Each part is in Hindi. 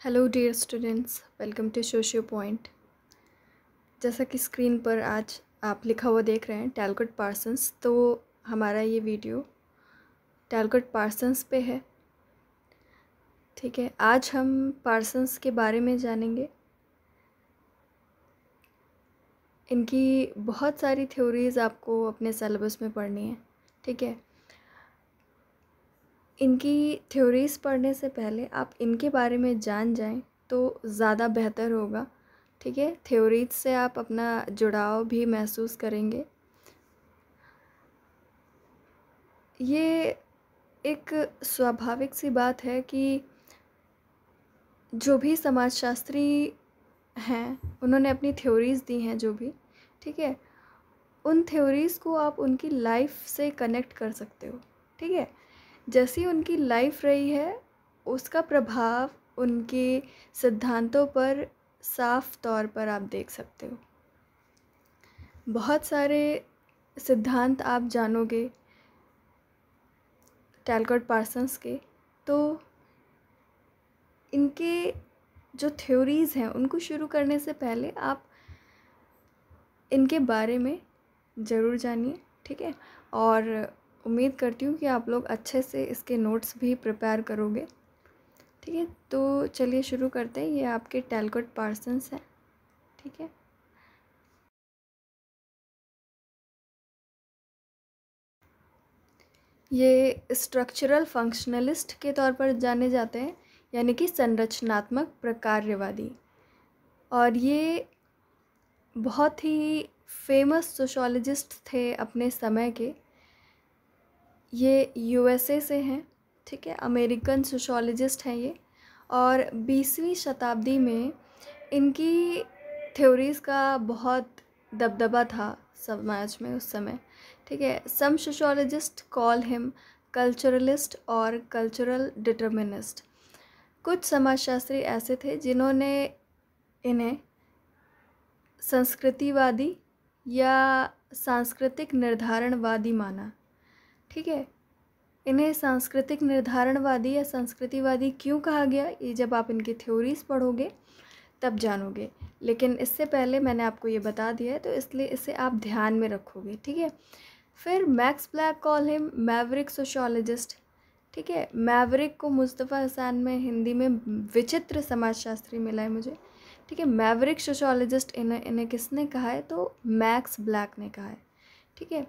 Hello dear students welcome to socio point जैसा कि स्क्रीन पर आज आप लिखा हुआ देख रहे हैं टैलकट पार्सन्स तो हमारा ये वीडियो टैलकट पार्सन्स पे है। ठीक है, आज हम पार्सन्स के बारे में जानेंगे। इनकी बहुत सारी थ्योरीज़ आपको अपने सिलेबस में पढ़नी है। ठीक है इनकी थ्योरीज़ पढ़ने से पहले आप इनके बारे में जान जाएँ तो ज़्यादा बेहतर होगा, ठीक है? थ्योरीज से आप अपना जुड़ाव भी महसूस करेंगे। ये एक स्वाभाविक सी बात है कि जो भी समाजशास्त्री हैं, उन्होंने अपनी थ्योरीज़ दी हैं जो भी, ठीक है? उन थ्योरीज़ को आप उनकी लाइफ से कनेक्ट कर सकते हो, ठीक है? जैसी उनकी लाइफ रही है, उसका प्रभाव उनके सिद्धांतों पर साफ़ तौर पर आप देख सकते हो। बहुत सारे सिद्धांत आप जानोगे टैलकॉट पार्सन्स के तो इनके जो थ्योरीज़ हैं, उनको शुरू करने से पहले आप इनके बारे में ज़रूर जानिए, ठीक है? और उम्मीद करती हूँ कि आप लोग अच्छे से इसके नोट्स भी प्रिपेयर करोगे। ठीक है? तो चलिए शुरू करते हैं। ये आपके टेलकट पार्सन्स हैं। ठीक है? ये स्ट्रक्चरल फंक्शनलिस्ट के तौर पर जाने जाते हैं, यानी कि संरचनात्मक प्रकार्यवादी। और ये बहुत ही फ़ेमस सोशोलॉजिस्ट थे अपने समय के। ये यूएसए से हैं, ठीक है? अमेरिकन सोशोलॉजिस्ट हैं ये। और बीसवीं शताब्दी में इनकी थ्योरीज़ का बहुत दबदबा था समाज में उस समय, ठीक है? Some sociologist call him culturalist और कल्चरल डिटर्मिनिस्ट कुछ समाजशास्त्री ऐसे थे जिन्होंने इन्हें संस्कृतिवादी या सांस्कृतिक निर्धारणवादी माना। ठीक है? इन्हें सांस्कृतिक निर्धारणवादी या संस्कृतिवादी क्यों कहा गया? ये जब आप इनकी थ्योरीज पढ़ोगे, तब जानोगे। लेकिन इससे पहले मैंने आपको ये बता दिया है तो इसलिए इसे आप ध्यान में रखोगे, ठीक है? फिर Max Black call him maverick sociologist ठीक है? मैवरिक को मुस्तफ़ा हसान में हिंदी में विचित्र समाजशास्त्री मिला है मुझे। ठीक है? मैवरिक सोशोलॉजिस्ट इन्हें इन्हें किसने कहा है? तो मैक्स ब्लैक ने कहा है। ठीक है?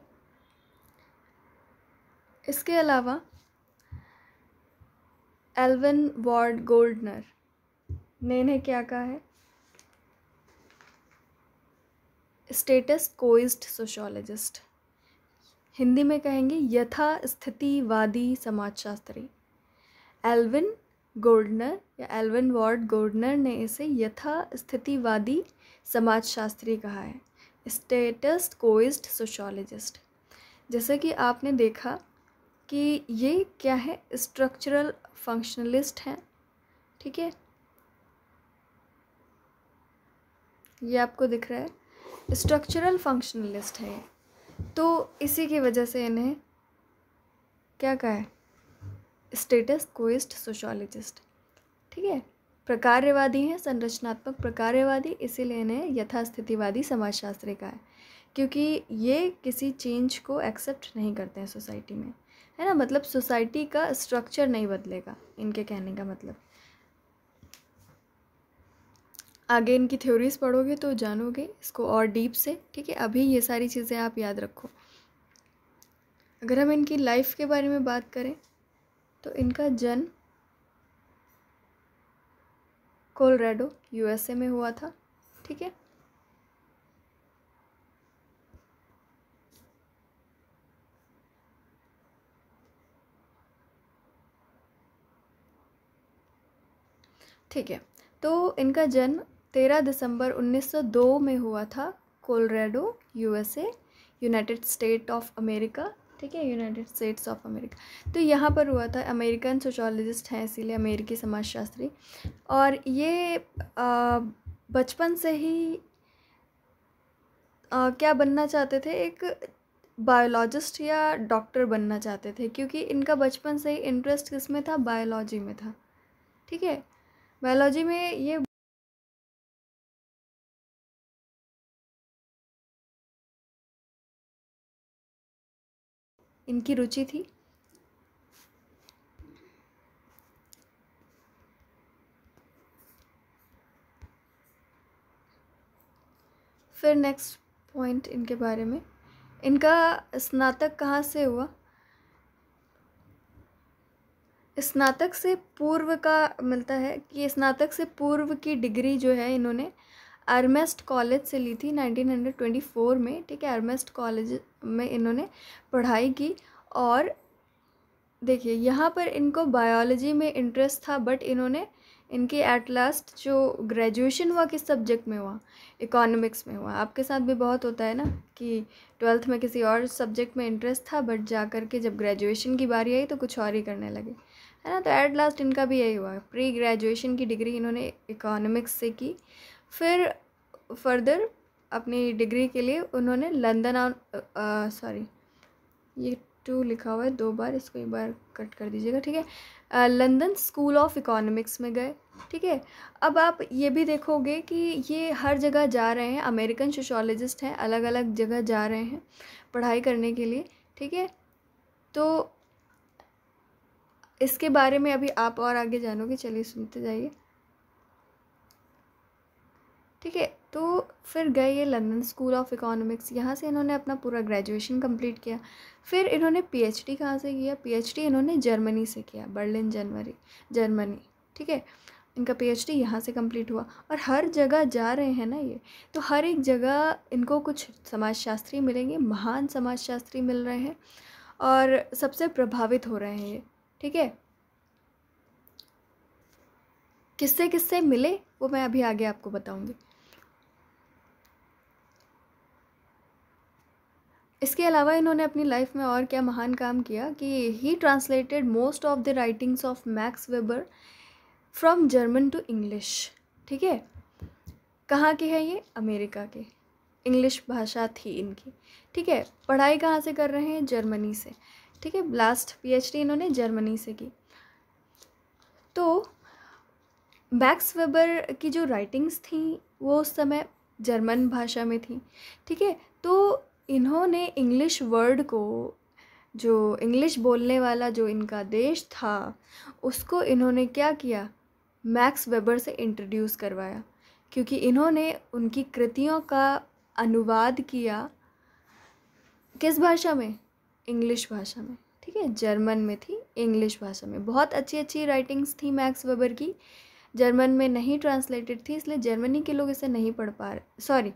इसके अलावा, एल्विन वॉर्ड गोल्डनर ने इन्हें क्या कहा है? स्टेटस कोइज्ड सोशोलॉजिस्ट हिंदी में कहेंगे यथा स्थितिवादी समाजशास्त्री। एल्विन गोल्डनर या एल्विन वॉर्ड गोल्डनर ने इसे यथा स्थितिवादी समाजशास्त्री कहा है। स्टेटस कोइज्ड सोशोलॉजिस्ट जैसे कि आपने देखा कि ये क्या है? स्ट्रक्चरल फंक्शनलिस्ट हैं, ठीक है? ये आपको दिख रहा है। स्ट्रक्चरल फंक्शनलिस्ट है तो इसी की वजह से इन्हें क्या कहा है? स्टेटस कोइस्ट सोशोलॉजिस्ट ठीक है? प्रकार्यवादी हैं, संरचनात्मक प्रकार्यवादी, इसीलिए इन्हें यथास्थितिवादी समाजशास्त्री का है। क्योंकि ये किसी चेंज को एक्सेप्ट नहीं करते हैं सोसाइटी में। है ना? मतलब सोसाइटी का स्ट्रक्चर नहीं बदलेगा, इनके कहने का मतलब। आगे इनकी थ्योरीज पढ़ोगे तो जानोगे इसको और डीप से। ठीक है? अभी ये सारी चीज़ें आप याद रखो। अगर हम इनकी लाइफ के बारे में बात करें तो इनका जन्म कोलरेडो यूएसए में हुआ था। ठीक है? ठीक है। तो इनका जन्म तेरह दिसंबर 1902 में हुआ था Colorado USA United State of America ठीक है यूनाइटेड स्टेट्स ऑफ़ अमेरिका। तो यहाँ पर हुआ था अमेरिकन सोशोलॉजिस्ट हैं इसीलिए अमेरिकी समाजशास्त्री। और ये बचपन से ही आ, क्या बनना चाहते थे? एक बायोलॉजिस्ट या डॉक्टर बनना चाहते थे क्योंकि इनका बचपन से ही इंटरेस्ट किसमें था? बायोलॉजी में था। ठीक है? बायोलॉजी में ये इनकी रुचि थी? फिर नेक्स्ट पॉइंट इनके बारे में। इनका स्नातक कहाँ से हुआ? स्नातक से पूर्व का मिलता है कि स्नातक से पूर्व की डिग्री जो है इन्होंने आर्मेस्ट कॉलेज से ली थी 1924 में, ठीक है आर्मेस्ट कॉलेज में इन्होंने पढ़ाई की और देखिए, यहाँ पर इनको बायोलॉजी में इंटरेस्ट था बट इन्होंने इनकी एट लास्ट जो ग्रेजुएशन हुआ किस सब्जेक्ट में हुआ? इकोनॉमिक्स में हुआ। आपके साथ भी बहुत होता है ना कि ट्वेल्थ में किसी और सब्जेक्ट में इंटरेस्ट था बट जा कर के जब ग्रेजुएशन की बारी आई तो कुछ और ही करने लगे। है ना? तो एट लास्ट इनका भी यही हुआ। प्री ग्रेजुएशन की डिग्री इन्होंने इकोनॉमिक्स से की। फिर फर्दर अपनी डिग्री के लिए उन्होंने लंदन सॉरी ये टू लिखा हुआ है, दो बार इसको एक बार कट कर दीजिएगा, ठीक है? लंदन स्कूल ऑफ़ इकोनॉमिक्स में गए, ठीक है? अब आप ये भी देखोगे कि ये हर जगह जा रहे हैं अमेरिकन सोशोलॉजिस्ट हैं अलग अलग जगह जा रहे हैं पढ़ाई करने के लिए, ठीक है? तो इसके बारे में अभी आप और आगे जानोगे, चलिए सुनते जाइए। ठीक है तो फिर गए ये लंदन स्कूल ऑफ़ इकोनॉमिक्स यहाँ से इन्होंने अपना पूरा ग्रेजुएशन कंप्लीट किया। फिर इन्होंने पीएचडी कहाँ से किया? पीएचडी इन्होंने जर्मनी से किया बर्लिन जनवरी जर्मनी ठीक है, इनका पीएचडी यहाँ से कंप्लीट हुआ। और हर जगह जा रहे हैं ना ये तो हर एक जगह इनको कुछ समाजशास्त्री मिलेंगे, महान समाजशास्त्री मिल रहे हैं और सबसे प्रभावित हो रहे हैं ये। ठीक है? किससे किससे मिले, वो मैं अभी आगे आपको बताऊँगी। इसके अलावा इन्होंने अपनी लाइफ में और क्या महान काम किया कि he translated most of the writings of Max Weber from German to English ठीक है? कहाँ के हैं ये? अमेरिका के। इंग्लिश भाषा थी इनकी। ठीक है? पढ़ाई कहाँ से कर रहे हैं? जर्मनी से। ठीक है लास्ट पीएचडी इन्होंने जर्मनी से की। तो मैक्स वेबर की जो राइटिंग्स थी, वो उस समय जर्मन भाषा में थी, ठीक है? तो इन्होंने इंग्लिश वर्ड को, जो इंग्लिश बोलने वाला जो इनका देश था, उसको इन्होंने क्या किया? मैक्स वेबर से इंट्रोड्यूस करवाया, क्योंकि इन्होंने उनकी कृतियों का अनुवाद किया किस भाषा में? इंग्लिश भाषा में, ठीक है? जर्मन में थी, इंग्लिश भाषा में। बहुत अच्छी अच्छी राइटिंग्स थी मैक्स वेबर की। जर्मन में नहीं ट्रांसलेटेड थी, इसलिए जर्मनी के लोग इसे नहीं पढ़ पा रहे सॉरी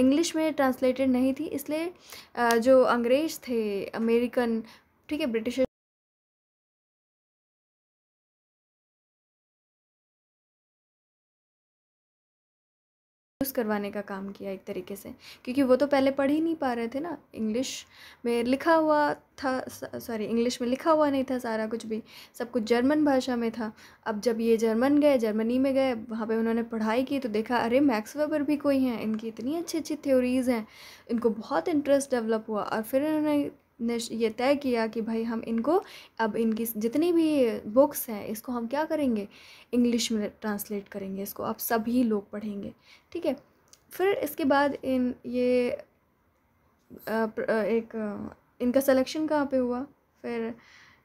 इंग्लिश में ट्रांसलेटेड नहीं थी, इसलिए जो अंग्रेज़ थे, अमेरिकन, ठीक है ब्रिटिश यूज़ करवाने का काम किया एक तरीके से। क्योंकि वो तो पहले पढ़ ही नहीं पा रहे थे ना इंग्लिश में। लिखा हुआ था सॉरी इंग्लिश में लिखा हुआ नहीं था सारा कुछ भी। सब कुछ जर्मन भाषा में था। अब जब ये जर्मन गए, जर्मनी में गए, वहाँ पे उन्होंने पढ़ाई की तो देखा, अरे, मैक्स वेबर भी कोई हैं। इनकी इतनी अच्छी अच्छी थ्योरीज़ हैं। इनको बहुत इंटरेस्ट डेवलप हुआ। और फिर इन्होंने ये तय किया कि भाई हम इनको, अब इनकी जितनी भी बुक्स हैं, इसको हम क्या करेंगे? इंग्लिश में ट्रांसलेट करेंगे इसको, अब सभी लोग पढ़ेंगे। ठीक है? फिर इसके बाद इन, ये एक इनका सिलेक्शन कहाँ पे हुआ? फिर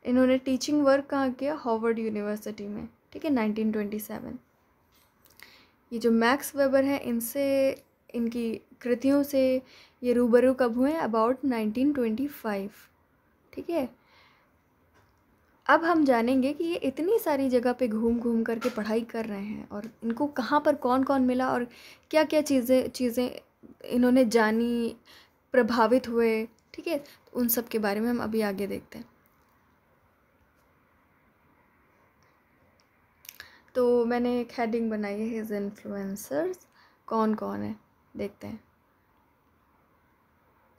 इन्होंने टीचिंग वर्क कहाँ किया? हॉवर्ड यूनिवर्सिटी में। ठीक है? नाइनटीन ट्वेंटी सेवन ये जो मैक्स वेबर हैं, इनसे, इनकी कृतियों से ये रूबरू कब हुए? अबाउट नाइनटीन ट्वेंटी फाइव ठीक है? अब हम जानेंगे कि ये इतनी सारी जगह पे घूम घूम करके पढ़ाई कर रहे हैं और इनको कहाँ पर कौन कौन मिला और क्या क्या चीज़ें चीज़ें इन्होंने जानी, प्रभावित हुए। ठीक है? तो उन सब के बारे में हम अभी आगे देखते हैं। तो मैंने एक हेडिंग बनाई है हिज इन्फ्लुएंसर्स कौन कौन है? देखते हैं।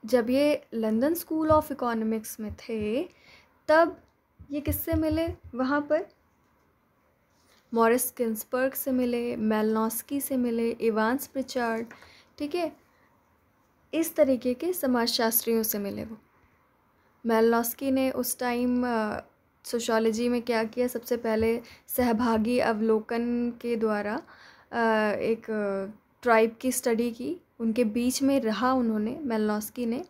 जब ये लंदन स्कूल ऑफ़ इकोनॉमिक्स में थे, तब ये किससे मिले? वहाँ पर? मॉरिस किन्सबर्ग से मिले, मेलनॉस्की से मिले, इवांस प्रिचार्ड, ठीक है? इस तरीके के समाजशास्त्रियों से मिले वो। मेलनॉस्की ने उस टाइम सोशोलॉजी में क्या किया? सबसे पहले सहभागी अवलोकन के द्वारा एक ट्राइब की स्टडी की। उनके बीच में रहा उन्होंने, मेलनॉस्की ने,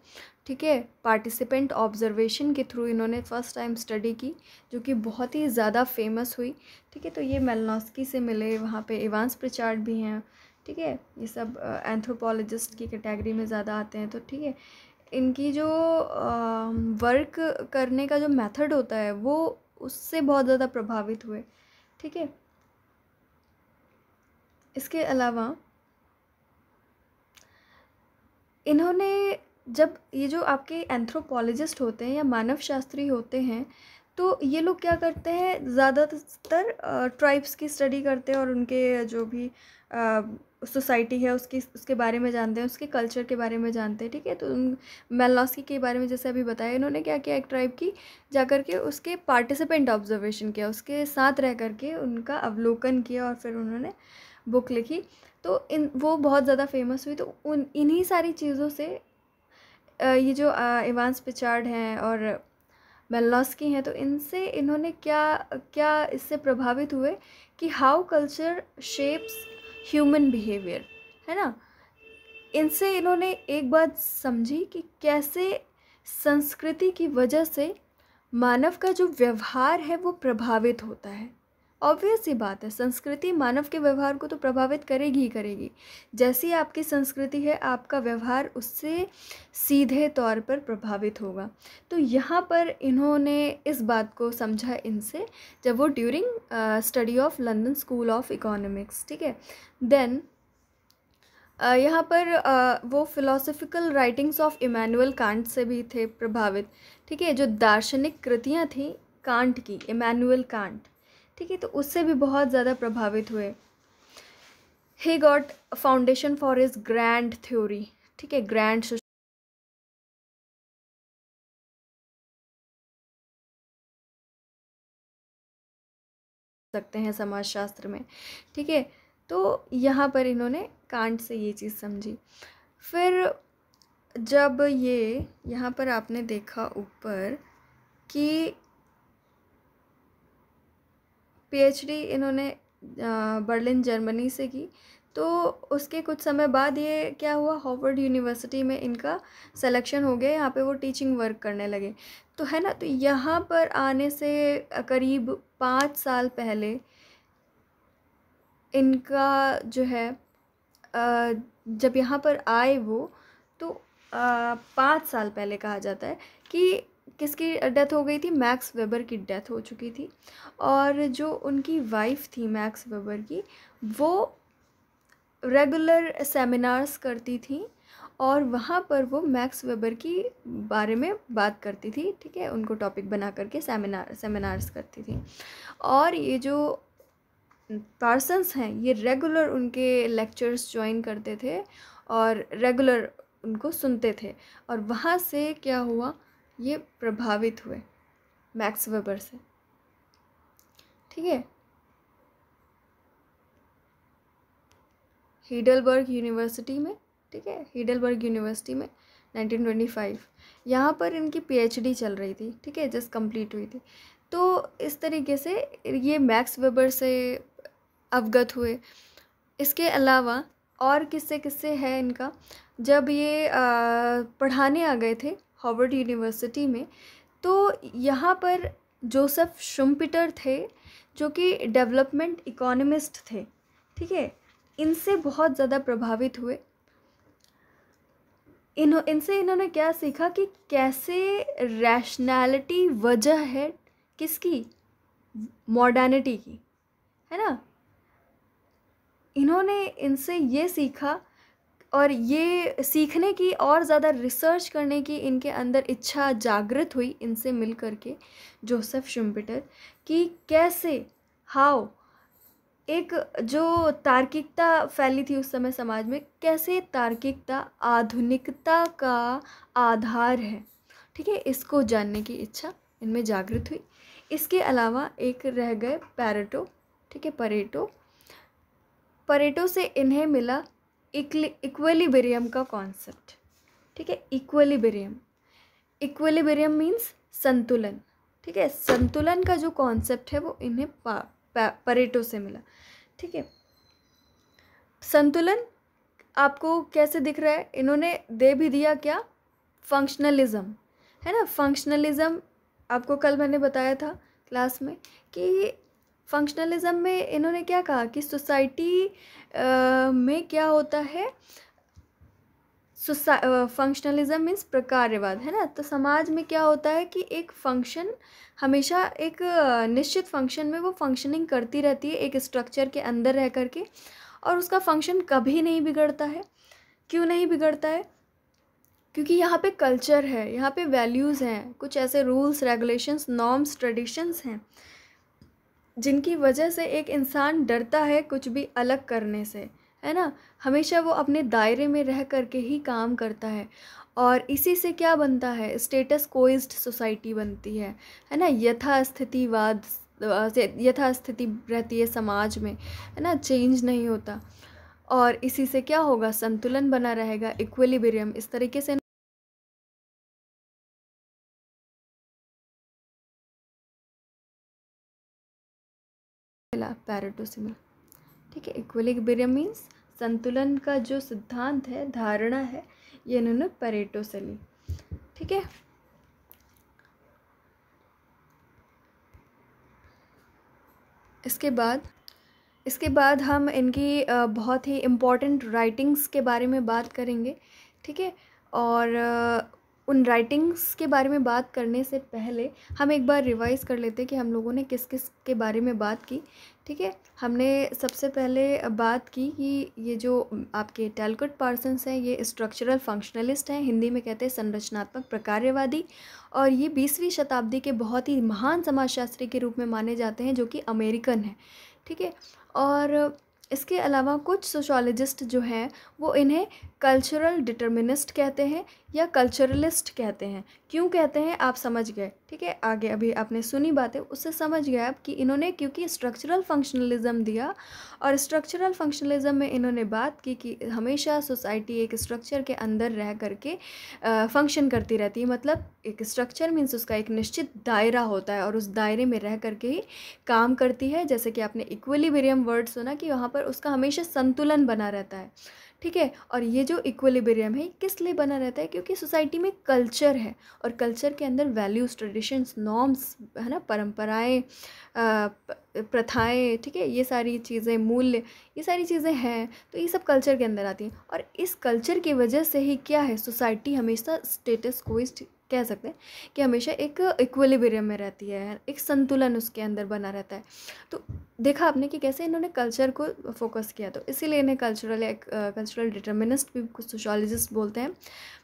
ठीक है? पार्टिसिपेंट ऑब्जर्वेशन के थ्रू इन्होंने फ़र्स्ट टाइम स्टडी की, जो कि बहुत ही ज़्यादा फ़ेमस हुई, ठीक है? तो ये मेलनॉस्की से मिले, वहाँ पे इवांस प्रचार्ड भी हैं, ठीक है? ये सब एंथ्रोपोलॉजिस्ट की कैटेगरी में ज़्यादा आते हैं तो ठीक है? इनकी जो वर्क करने का जो मेथड होता है, वो उससे बहुत ज़्यादा प्रभावित हुए, ठीक है? इसके अलावा इन्होंने जब ये जो आपके एंथ्रोपोलॉजिस्ट होते हैं या मानव शास्त्री होते हैं तो ये लोग क्या करते हैं? ज़्यादातर ट्राइब्स की स्टडी करते हैं और उनके जो भी सोसाइटी है, उसकी, उसके बारे में जानते हैं, उसके कल्चर के बारे में जानते हैं, ठीक है? तो मेलनॉस्की के बारे में जैसे अभी बताया, इन्होंने क्या किया एक ट्राइब की जा कर के उसके पार्टिसिपेंट ऑब्जर्वेशन किया, उसके साथ रह करके उनका अवलोकन किया और फिर उन्होंने बुक लिखी। तो इन, वो बहुत ज़्यादा फ़ेमस हुई तो उन, इन्हीं सारी चीज़ों से ये जो इवांस पिचार्ड हैं और मेलनॉस्की हैं तो इनसे इन्होंने क्या क्या इससे प्रभावित हुए कि how culture shapes human behaviour है ना? इनसे इन्होंने एक बात समझी कि कैसे संस्कृति की वजह से मानव का जो व्यवहार है वो प्रभावित होता है। ऑब्वियस ही बात है संस्कृति मानव के व्यवहार को तो प्रभावित करेगी ही करेगी। जैसी आपकी संस्कृति है आपका व्यवहार उससे सीधे तौर पर प्रभावित होगा। तो यहाँ पर इन्होंने इस बात को समझा इनसे जब वो during study of London School of Economics ठीक है? देन यहाँ पर uh, वो philosophical writings of Immanuel Kant से भी थे प्रभावित ठीक है? जो दार्शनिक कृतियाँ थीं कांट की इमानुअल कांट ठीक है तो उससे भी बहुत ज़्यादा प्रभावित हुए। He got foundation for his grand theory ठीक है ग्रैंड सकते हैं समाजशास्त्र में, ठीक है तो यहाँ पर इन्होंने कांट से ये चीज़ समझी। फिर जब ये यहाँ पर आपने देखा ऊपर कि पीएचडी इन्होंने बर्लिन जर्मनी से की। तो उसके कुछ समय बाद ये क्या हुआ हॉवर्ड यूनिवर्सिटी में इनका सिलेक्शन हो गया, यहाँ पे वो टीचिंग वर्क करने लगे। तो है ना तो यहाँ पर आने से करीब पाँच साल पहले इनका जो है जब यहाँ पर आए वो तो पाँच साल पहले कहा जाता है कि किसकी डेथ हो गई थी? मैक्स वेबर की डेथ हो चुकी थी। और जो उनकी वाइफ थी मैक्स वेबर की, वो रेगुलर सेमिनार्स करती थी और वहाँ पर वो मैक्स वेबर की बारे में बात करती थी, ठीक है? उनको टॉपिक बना करके सेमिनार सेमिनार्स करती थी। और ये जो पार्सन्स हैं, ये रेगुलर उनके लेक्चर्स ज्वाइन करते थे और रेगुलर उनको सुनते थे। और वहाँ से क्या हुआ ये प्रभावित हुए मैक्स वेबर से। ठीक है? हीडलबर्ग यूनिवर्सिटी में ठीक है? हीडलबर्ग यूनिवर्सिटी में 1925 यहाँ पर इनकी पीएचडी चल रही थी ठीक है? जस्ट कंप्लीट हुई थी। तो इस तरीके से ये मैक्स वेबर से अवगत हुए। इसके अलावा और किस्से किस्से है इनका। जब ये आ, पढ़ाने आ गए थे हार्वर्ड यूनिवर्सिटी में। तो यहाँ पर जोसेफ शुम्पिटर थे, जो कि डेवलपमेंट इकोनॉमिस्ट थे, ठीक है? इनसे बहुत ज़्यादा प्रभावित हुए। इन इनसे इन्होंने क्या सीखा कि कैसे रैशनैलिटी वजह है किसकी? मॉडर्निटी की, है ना? इन्होंने इनसे ये सीखा और ये सीखने की और ज़्यादा रिसर्च करने की इनके अंदर इच्छा जागृत हुई इनसे मिल कर के जोसेफ शुम्पिटर कि कैसे, हाउ, एक जो तार्किकता फैली थी उस समय समाज में, कैसे तार्किकता, आधुनिकता का आधार है। ठीक है, इसको जानने की इच्छा इनमें जागृत हुई। इसके अलावा एक रह गए पैरेटो, ठीक है, परेटो। परेटो से इन्हें मिला इक्वलिबेरियम का कॉन्सेप्ट ठीक है? इक्वलिबेरियम. इक्वलिबेरियम मीन्स संतुलन. ठीक है? संतुलन का जो कॉन्सेप्ट है वो इन्हें परेटो से मिला। ठीक है? संतुलन आपको कैसे दिख रहा है? इन्होंने दे भी दिया क्या? फंक्शनलिज्म है ना? फंक्शनलिज्म आपको कल मैंने बताया था क्लास में कि फंक्शनलिज्म में इन्होंने क्या कहा कि सोसाइटी में क्या होता है? फंक्शनलिज्म मीन्स प्रकार्यवाद, है ना? तो समाज में क्या होता है कि एक फ़ंक्शन हमेशा एक निश्चित फ़ंक्शन में वो फंक्शनिंग करती रहती है एक स्ट्रक्चर के अंदर रह करके और उसका फ़ंक्शन कभी नहीं बिगड़ता है। क्यों नहीं बिगड़ता है? क्योंकि यहाँ पे कल्चर है, यहाँ पे वैल्यूज़ हैं, कुछ ऐसे रूल्स, रेगुलेशंस, नॉर्म्स, ट्रेडिशंस हैं। जिनकी वजह से एक इंसान डरता है कुछ भी अलग करने से, है ना? हमेशा वो अपने दायरे में रह कर के ही काम करता है। और इसी से क्या बनता है? स्टेटस कोइज्ड सोसाइटी बनती है है ना? यथास्थितिवाद यथास्थिति रहती है समाज में, है ना? चेंज नहीं होता। और इसी से क्या होगा? संतुलन बना रहेगा इक्वलिब्रियम इस तरीके से पैरेटो से ठीक है, इक्वलिब्रियम मीन्स संतुलन का जो सिद्धांत है, धारणा है, ये इन्होंने परेटो से ली ठीक है? इसके बाद इसके बाद हम इनकी बहुत ही इम्पोर्टेंट राइटिंग्स के बारे में बात करेंगे। ठीक है? और उन राइटिंग्स के बारे में बात करने से पहले हम एक बार रिवाइज़ कर लेते हैं कि हम लोगों ने किस किस के बारे में बात की। ठीक है? हमने सबसे पहले बात की कि ये जो आपके टेलकुट पार्सन्स हैं, ये स्ट्रक्चरल फंक्शनलिस्ट हैं, हिंदी में कहते हैं संरचनात्मक प्रकार्यवादी और ये बीसवीं शताब्दी के बहुत ही महान समाजशास्त्री के रूप में माने जाते हैं जो कि अमेरिकन हैं। ठीक है? और इसके अलावा कुछ सोशोलॉजिस्ट जो हैं वो इन्हें कल्चरल डिटर्मिनिस्ट कहते हैं या कल्चरलिस्ट कहते हैं। क्यों कहते हैं? आप समझ गए, ठीक है? आगे अभी आपने सुनी बातें, उससे समझ गए आप कि इन्होंने, क्योंकि स्ट्रक्चरल फंक्शनलिज्म दिया और स्ट्रक्चरल फंक्शनलिज्म में इन्होंने बात की कि हमेशा सोसाइटी एक स्ट्रक्चर के अंदर रह करके फ़ंक्शन करती रहती है। मतलब एक स्ट्रक्चर मीन्स उसका एक निश्चित दायरा होता है और उस दायरे में रह करके ही काम करती है। जैसे कि आपने इक्वलिबेरियम वर्ड सुना कि वहाँ पर उसका हमेशा संतुलन बना रहता है। ठीक है? और ये जो इक्वलिबेरियम है किस लिए बना रहता है? क्योंकि सोसाइटी में कल्चर है और कल्चर के अंदर वैल्यूज़ ट्रेडिशंस नॉर्म्स है ना? परंपराएँ प्रथाएँ, ठीक है? ये सारी चीज़ें, मूल्य, ये सारी चीज़ें हैं तो ये सब कल्चर के अंदर आती हैं। और इस कल्चर की वजह से ही क्या है? सोसाइटी हमेशा स्टेटस कोइस्ट कह सकते हैं कि हमेशा एक इक्वलिबेरियम में रहती है, एक संतुलन उसके अंदर बना रहता है। तो देखा आपने कि कैसे इन्होंने कल्चर को फोकस किया तो इसीलिए इन्हें कल्चरल एक कल्चरल डिटर्मिनिस्ट भी कुछ सोशोलॉजिस्ट बोलते हैं।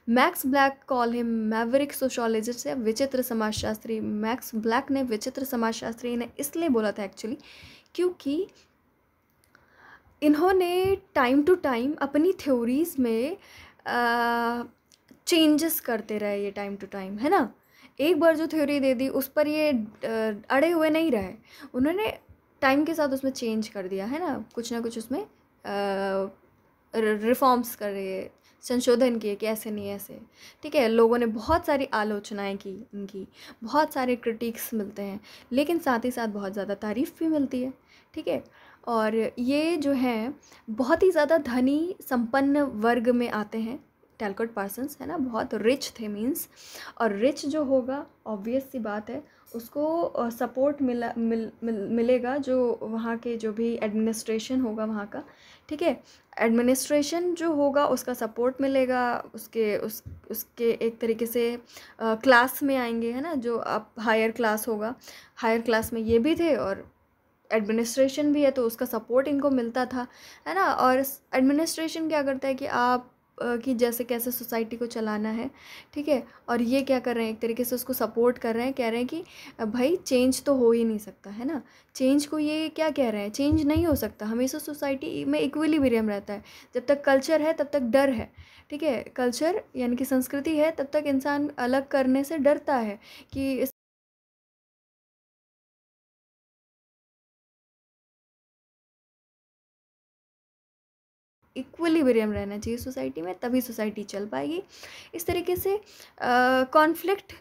Max Black call him maverick sociologist है विचित्र समाजशास्त्री। मैक्स ब्लैक ने विचित्र समाजशास्त्री इन्हें इसलिए बोला था एक्चुअली क्योंकि इन्होंने टाइम टू टाइम अपनी थ्योरीज़ में चेंजेस करते रहे ये टाइम टू टाइम, है ना? एक बार जो थ्योरी दे दी, उस पर ये अड़े हुए नहीं रहे। उन्होंने टाइम के साथ उसमें चेंज कर दिया, है ना? कुछ ना कुछ उसमें रिफॉर्म्स कर रहे संशोधन किए कि ऐसे नहीं, ऐसे। ठीक है, लोगों ने बहुत सारी आलोचनाएँ की इनकी बहुत सारे क्रिटिक्स मिलते हैं, लेकिन साथ ही साथ बहुत ज़्यादा तारीफ़ भी मिलती है। ठीक है? और ये जो हैं, बहुत ही ज़्यादा धनी, संपन्न वर्ग में आते हैं टेलकट पार्सन्स है ना? बहुत रिच थे मीन्स और रिच जो होगा ऑब्वियस सी बात है उसको सपोर्ट मिला मिल, मिल मिलेगा जो वहाँ के जो भी एडमिनिस्ट्रेशन होगा वहाँ का ठीक है? एडमिनिस्ट्रेशन जो होगा उसका सपोर्ट मिलेगा उसके उस उसके एक तरीके से आ, क्लास में आएँगे है ना? जो आप हायर क्लास होगा हायर क्लास में ये भी थे और एडमिनिस्ट्रेशन भी है तो उसका सपोर्ट इनको मिलता था है ना? और एडमिनिस्ट्रेशन क्या करता है कि आप कि जैसे कैसे सोसाइटी को चलाना है, ठीक है? और ये क्या कर रहे हैं? एक तरीके से उसको सपोर्ट कर रहे हैं, कह रहे हैं कि भाई चेंज तो हो ही नहीं सकता, है ना? चेंज को ये क्या कह रहे हैं? चेंज नहीं हो सकता। हमेशा सोसाइटी में इक्विलिब्रियम रहता है। जब तक कल्चर है, तब तक डर है, ठीक है? कल्चर यानी कि संस्कृति है, तब तक इंसान अलग करने से डरता है कि इक्वलिब्रियम रहना चाहिए सोसाइटी में, तभी सोसाइटी चल पाएगी। इस तरीके से कॉन्फ्लिक्ट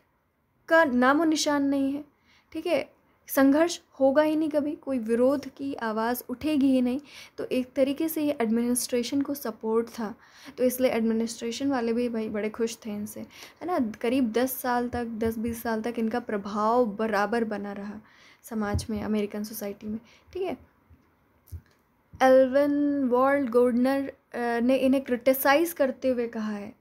का नामो निशान नहीं है, ठीक है? संघर्ष होगा ही नहीं कभी, कोई विरोध की आवाज़ उठेगी ही नहीं। तो एक तरीके से ये एडमिनिस्ट्रेशन को सपोर्ट था तो इसलिए एडमिनिस्ट्रेशन वाले भी भाई बड़े खुश थे इनसे, है ना? करीब दस साल तक, दस बीस साल तक इनका प्रभाव बराबर बना रहा समाज में अमेरिकन सोसाइटी में, ठीक है? एल्वन वर्ल्ड गोर्डनर ने इन्हें क्रिटिसाइज़ करते हुए कहा है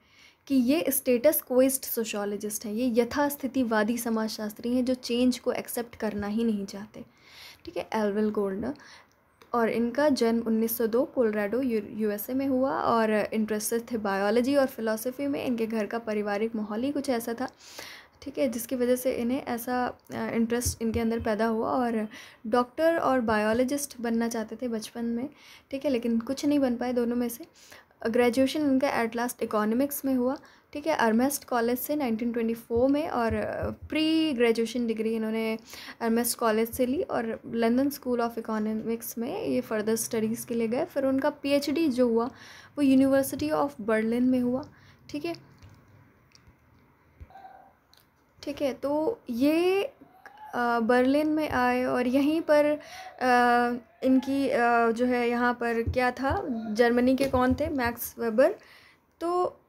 कि ये स्टेटस कोइस्ट सोशोलॉजिस्ट हैं। ये यथास्थितिवादी समाजशास्त्री हैं जो चेंज को एक्सेप्ट करना ही नहीं चाहते। ठीक है एल्विल गोल्डनर और इनका जन्म 1902 कोलोराडो यूएसए में हुआ और इंटरेस्टेड थे बायोलॉजी और फिलोसफी में। इनके घर का पारिवारिक माहौल ही कुछ ऐसा था। ठीक है, जिसकी वजह से इन्हें ऐसा इंटरेस्ट इनके अंदर पैदा हुआ और डॉक्टर और बायोलॉजिस्ट बनना चाहते थे बचपन में, ठीक है, लेकिन कुछ नहीं बन पाए दोनों में से। ग्रेजुएशन इनका एट लास्ट इकोनॉमिक्स में हुआ, ठीक है अर्मेस्ट कॉलेज से 1924 में और प्री ग्रेजुएशन डिग्री इन्होंने अर्मेस्ट कॉलेज से ली और लंदन स्कूल ऑफ़ इकोनॉमिक्स में ये फर्दर स्टडीज़ के लिए गए। फिर उनका पीएचडी जो हुआ, वो यूनिवर्सिटी ऑफ़ बर्लिन में हुआ, ठीक है। ठीक है तो ये बर्लिन में आए और यहीं पर इनकी जो है यहाँ पर क्या था? जर्मनी के कौन थे? Max Weber. तो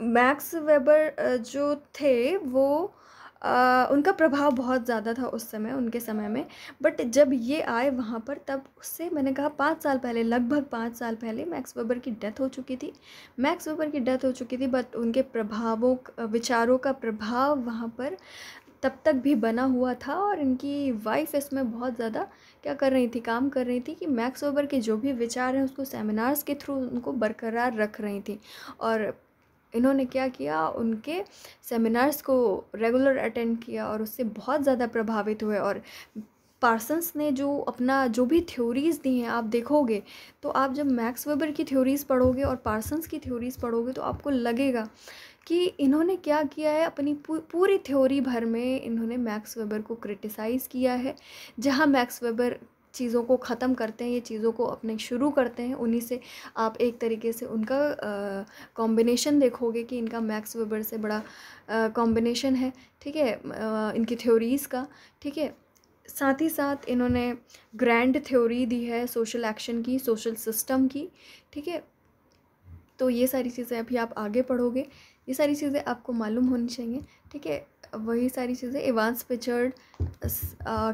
मैक्स वेबर जो थे वो उनका प्रभाव बहुत ज़्यादा था उस समय, उनके समय में। बट जब ये आए वहाँ पर, तब उससे मैंने कहा, पाँच साल पहले, लगभग पाँच साल पहले मैक्स वेबर की डेथ हो चुकी थी। मैक्स वेबर की डेथ हो चुकी थी, बट उनके प्रभावों विचारों का प्रभाव वहाँ पर तब तक भी बना हुआ था और इनकी वाइफ इसमें बहुत ज़्यादा क्या कर रही थी, काम कर रही थी कि मैक्स वेबर के जो भी विचार हैं, उसको सेमिनार्स के थ्रू उनको बरकरार रख रही थी। और इन्होंने क्या किया, उनके सेमिनार्स को रेगुलर अटेंड किया और उससे बहुत ज़्यादा प्रभावित हुए और पार्सन्स ने जो अपना जो भी थ्योरीज़ दी हैं, आप देखोगे तो आप जब मैक्स वेबर की थ्योरीज़ पढ़ोगे और पार्सन्स की थ्योरीज़ पढ़ोगे तो आपको लगेगा कि इन्होंने क्या किया है, अपनी पूरी थ्योरी भर में इन्होंने मैक्स वेबर को क्रिटिसाइज़ किया है। जहाँ मैक्स वेबर चीज़ों को ख़त्म करते हैं, ये चीज़ों को अपने शुरू करते हैं, उन्हीं से आप एक तरीके से उनका कॉम्बिनेशन देखोगे कि इनका मैक्स वेबर से बड़ा कॉम्बिनेशन है, ठीक है? इनकी थ्योरीज़ का, ठीक है? साथ ही साथ इन्होंने ग्रैंड थ्योरी दी है सोशल एक्शन की सोशल सिस्टम की, ठीक है? तो ये सारी चीज़ें अभी आप आगे पढ़ोगे, ये सारी चीज़ें आपको मालूम होनी चाहिए, ठीक है? वही सारी चीज़ें एवांस पिचर्ड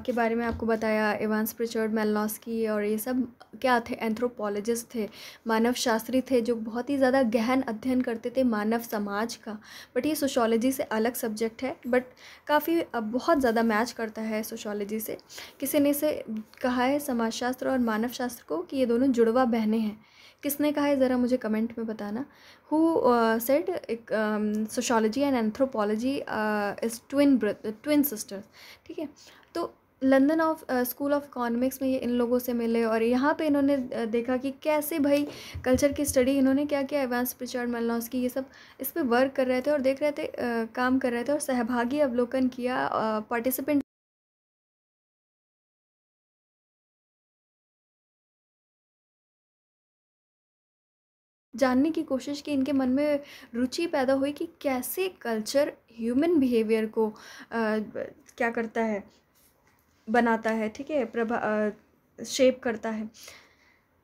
के बारे में आपको बताया एवांस पिचर्ड मेलनॉस्की और ये सब क्या थे? एंथ्रोपोलॉजिस्ट थे, मानव शास्त्री थे जो बहुत ही ज़्यादा गहन अध्ययन करते थे मानव समाज का। बट ये सोशोलॉजी से अलग सब्जेक्ट है बट काफ़ी बहुत ज़्यादा मैच करता है सोशोलॉजी से। किसी ने इसे कहा है समाजशास्त्र और मानव शास्त्र को कि ये दोनों जुड़वा बहनें हैं। किसने कहा है ज़रा मुझे कमेंट में बताना? Who said sociology and anthropology is twin twin sisters ठीक है? तो London of School of Economics में ये इन लोगों से मिले और यहाँ पे इन्होंने देखा कि कैसे भाई कल्चर की स्टडी इन्होंने क्या किया? एडवांस प्रिचर्ड मलनॉस की ये सब इस पर वर्क कर रहे थे और देख रहे थे uh, काम कर रहे थे और सहभागी अवलोकन किया पार्टिसिपेंट जानने की कोशिश की इनके मन में रुचि पैदा हुई कि कैसे कल्चर ह्यूमन बिहेवियर को आ, क्या करता है बनाता है ठीक है प्रभा शेप करता है।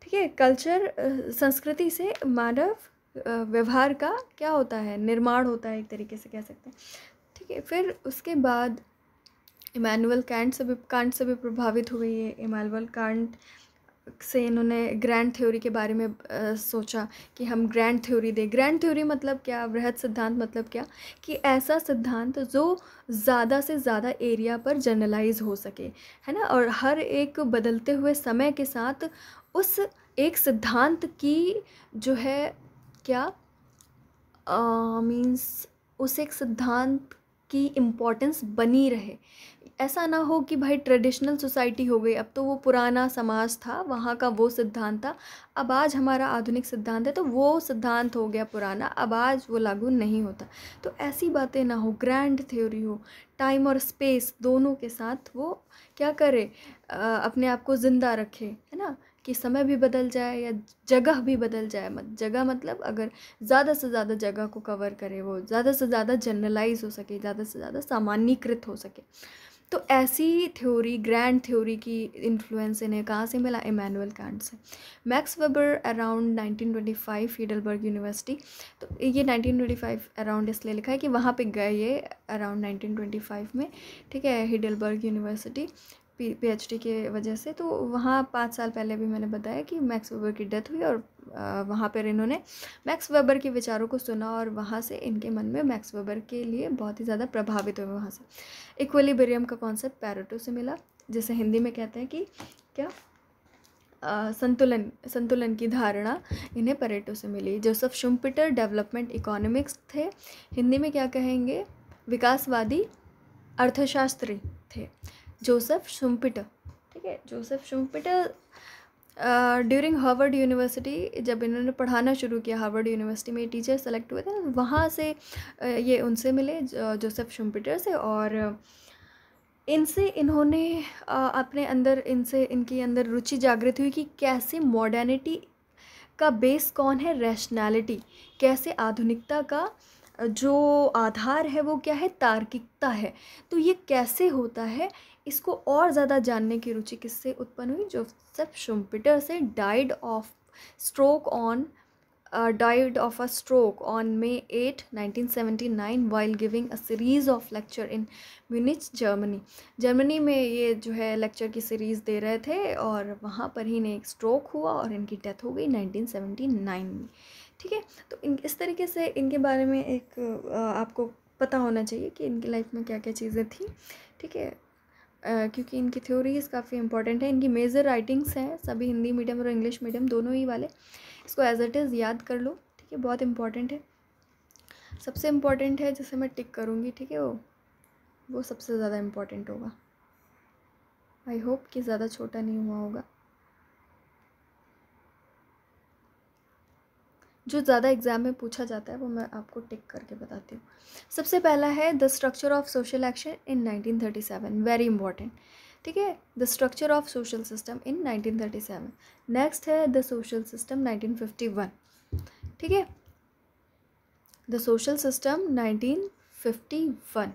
ठीक है कल्चर संस्कृति से मानव व्यवहार का क्या होता है निर्माण होता है एक तरीके से कह सकते हैं। ठीक है फिर उसके बाद इमानुअल कैंट से भी कांट से भी प्रभावित हुए ये इमानुअल कांट। से इन्होंने ग्रैंड थ्योरी के बारे में आ, सोचा कि हम ग्रैंड थ्योरी दें। ग्रैंड थ्योरी मतलब क्या? वृहद सिद्धांत मतलब क्या? कि ऐसा सिद्धांत जो ज़्यादा से ज़्यादा एरिया पर जनरलाइज हो सके है ना? और हर एक बदलते हुए समय के साथ उस एक सिद्धांत की जो है क्या? मीन्स उस एक सिद्धांत की इम्पोर्टेंस बनी रहे। ऐसा ना हो कि भाई ट्रेडिशनल सोसाइटी हो गई। अब तो वो पुराना समाज था वहाँ का वो सिद्धांत था। अब आज हमारा आधुनिक सिद्धांत है तो वो सिद्धांत हो गया पुराना। अब आज वो लागू नहीं होता। तो ऐसी बातें ना हो ग्रैंड थ्योरी हो टाइम और स्पेस दोनों के साथ वो क्या करे? आ, अपने आप को ज़िंदा रखे है ना? कि समय भी बदल जाए या जगह भी बदल जाए। मत जगह मतलब अगर ज़्यादा से ज़्यादा जगह को कवर करे वो ज़्यादा से ज़्यादा जनरलाइज हो सके ज़्यादा से ज़्यादा सामान्यकृत हो सके। तो ऐसी थ्योरी ग्रैंड थ्योरी की इन्फ्लुएंस इन्हें कहाँ से मिला? इमैनुअल कैंट से। Max Weber around 1925 Heidelberg University तो ये 1925 अराउंड इसलिए लिखा है कि वहाँ पे गए ये अराउंड 1925 में, ठीक है हिडलबर्ग यूनिवर्सिटी पीएचडी के वजह से। तो वहाँ पाँच साल पहले भी मैंने बताया कि मैक्स वेबर की डेथ हुई और वहाँ पर इन्होंने मैक्स वेबर के विचारों को सुना और वहाँ से इनके मन में मैक्स वेबर के लिए बहुत ही ज़्यादा प्रभावित हुए वहाँ से। इक्वलीबेरियम का कॉन्सेप्ट पैरोटो से मिला जैसे हिंदी में कहते हैं कि क्या? आ, संतुलन संतुलन की धारणा इन्हें परेटो से मिली। जोसेफ शुम्पिटर डेवलपमेंट इकोनॉमिक्स थे। हिंदी में क्या कहेंगे? विकासवादी अर्थशास्त्री थे। जोसेफ शुम्पिटर ठीक है? Joseph Schumpeter during Harvard University जब इन्होंने पढ़ाना शुरू किया हार्वर्ड यूनिवर्सिटी में टीचर सेलेक्ट हुए थे, वहाँ से ये उनसे मिले जोसेफ शुम्पिटर से और इनसे इन्होंने अपने अंदर, इनसे इनके अंदर रुचि जागृत हुई कि कैसे मॉडर्निटी का बेस कौन है? रैशनैलिटी कैसे आधुनिकता का, जो आधार है वो क्या है? तार्किकता है. तो ये कैसे होता है? इसको और ज़्यादा जानने की रुचि किससे उत्पन्न हुई? जोसेफ शुम्पिटर से died of stroke on died of a stroke on May eight nineteen seventy nine while giving a series of lecture in Munich Germany Germany में ये जो है लेक्चर की सीरीज़ दे रहे थे और वहाँ पर ही इन्हें एक स्ट्रोक हुआ और इनकी डेथ हो गई नाइनटीन सेवेंटी नाइन में। ठीक है? तो इन, इस तरीके से इनके बारे में एक आपको पता होना चाहिए कि इनकी लाइफ में क्या क्या चीज़ें थी। ठीक है? क्योंकि इनकी थ्योरीज़ काफ़ी इंपॉर्टेंट है। इनकी मेजर राइटिंग्स हैं, सभी हिंदी मीडियम और इंग्लिश मीडियम दोनों ही वाले। इसको एज इट इज़ याद कर लो, ठीक है? बहुत इंपॉर्टेंट है। सबसे इंपॉर्टेंट है, जैसे मैं टिक करूँगी, ठीक है? वो वो सबसे ज़्यादा इंपॉर्टेंट होगा। आई होप कि ज़्यादा छोटा नहीं हुआ होगा। जो ज़्यादा एग्ज़ाम में पूछा जाता है वो मैं आपको टिक करके बताती हूँ। सबसे पहला है the structure of social action in 1937 very important ठीक है? The structure of social system in 1937 next है द सोशल सिस्टम 1951 ठीक है? The social system 1951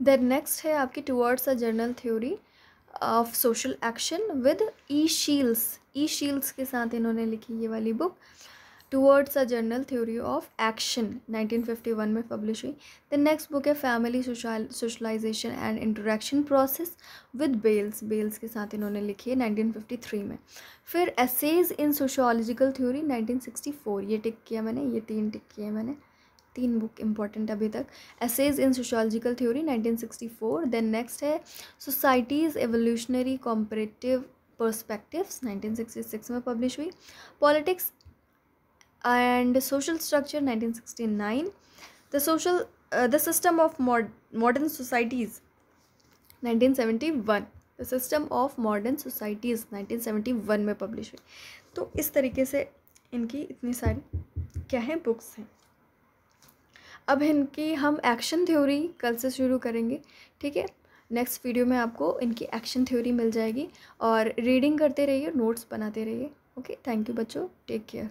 then next है आपकी towards a general theory of social action with E Shils E Shils के साथ इन्होंने लिखी ये वाली book towards a general theory of action 1951 में पब्लिश हुई। द नेक्स्ट बुक है family socialization and interaction process with Bales Bales के साथ इन्होंने लिखी है 1953 में। फिर एसेज इन सोशोलॉजिकल थ्योरी 1964 ये टिक किया मैंने, ये तीन टिक किए मैंने। तीन बुक इंपॉर्टेंट अभी तक। Essays in sociological theory 1964 then next है सोसाइटीज़ एवोल्यूशनरी कॉम्परेटिव पर्सपेक्टिव्स 1966 में पब्लिश हुई। Politics and social structure 1969 the social the system of modern societies 1971 the system of modern societies 1971 में पब्लिश हुई। तो इस तरीके से इनकी इतनी सारी, क्या है बुक्स हैं। अब इनकी हम एक्शन थ्योरी कल से शुरू करेंगे, ठीक है? नेक्स्ट वीडियो में आपको इनकी एक्शन थ्योरी मिल जाएगी और रीडिंग करते रहिए नोट्स बनाते रहिए ओके थैंक यू बच्चों टेक केयर